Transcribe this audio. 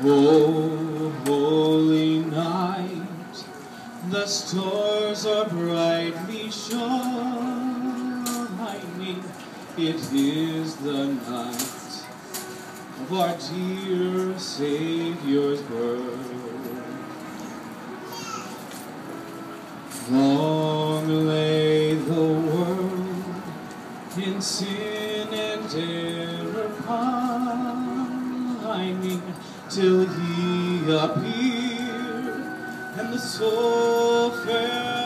Oh, holy night, the stars are brightly shining. It is the night of our dear Savior's birth. Long lay the world in sin and error till he appeared and the soul fell